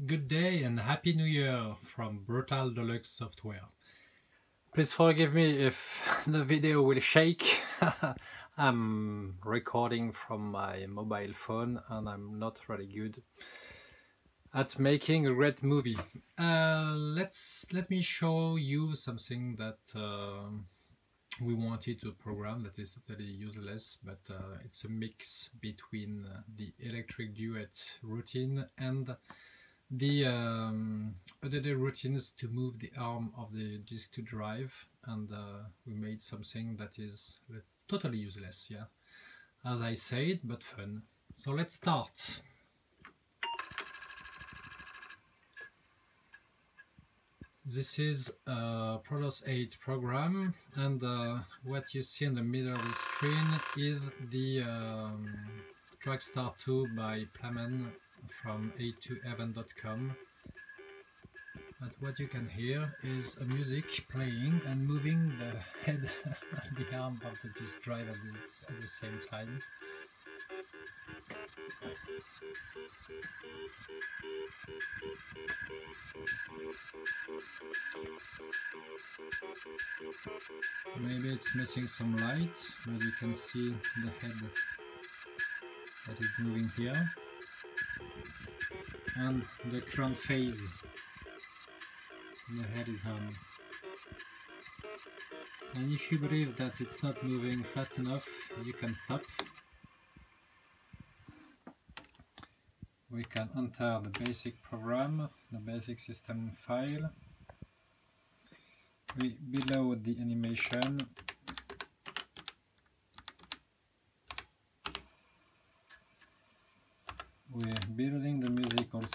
Good day and Happy New Year from Brutal Deluxe Software. Please forgive me if the video will shake. I'm recording from my mobile phone and I'm not really good at making a great movie. Uh, let's let me show you something that uh, we wanted to program that is totally useless, but uh, it's a mix between the electric duet routine and the um, other routines to move the arm of the disk to drive and uh, we made something that is totally useless yeah as I said but fun. So let's start. This is a Prodos 8 program and uh, what you see in the middle of the screen is the um, Dragstar 2 by Plamen from a2heaven.com but what you can hear is a music playing and moving the head and the arm of the disk drive at the same time. Maybe it's missing some light, but you can see the head that is moving here and the current phase. The head is on and if you believe that it's not moving fast enough you can stop. We can enter the basic program the basic system file. We below the animation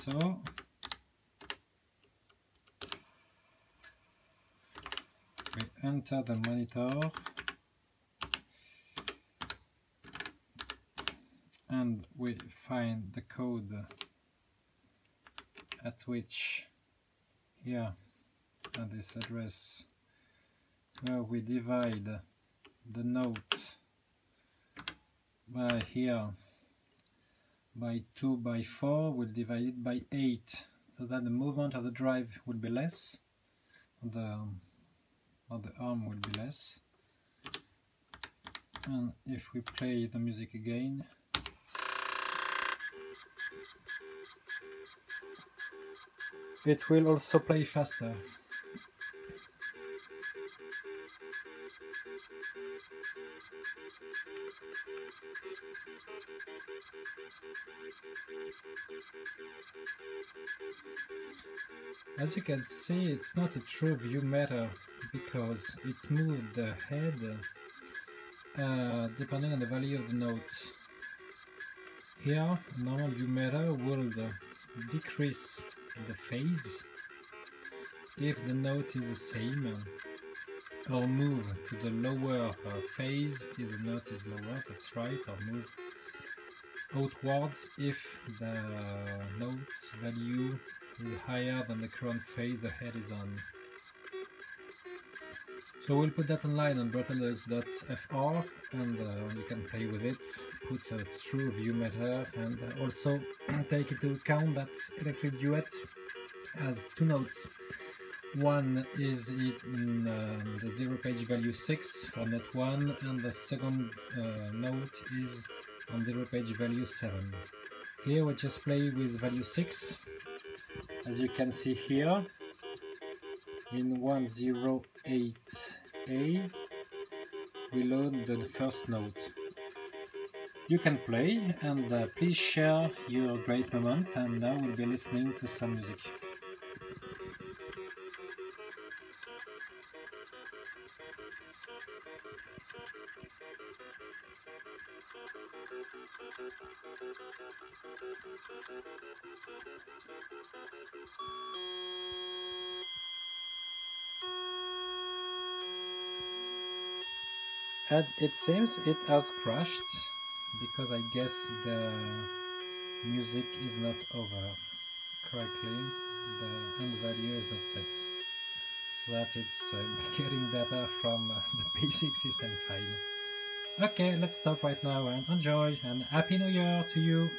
also we enter the monitor and we find the code at which here at this address where we divide the note by here by 2 by 4 we'll divide it by 8 so that the movement of the drive will be less the, um, or the arm will be less. And if we play the music again. It will also play faster As you can see, it's not a true VU meter because it moved the head uh, depending on the value of the note. Here, normal VU meter will decrease the phase if the note is the same or move to the lower uh, phase if the note is lower, that's right, or move outwards if the note value is higher than the current phase the head is on. So we'll put that online on brutaldeluxe.fr and uh, you can play with it, put a true VU meter and also take into account that electric duet has two notes. One is in uh, the zero page value 6 for note 1 and the second uh, note is on zero page value 7. Here we just play with value 6 as you can see here in 108A we load the first note. You can play and uh, please share your great moment and now we'll be listening to some music. And it seems it has crashed because I guess the music is not over correctly, the end value is not set so that it's uh, getting data from the basic system file. Okay, let's stop right now and enjoy and Happy New Year to you!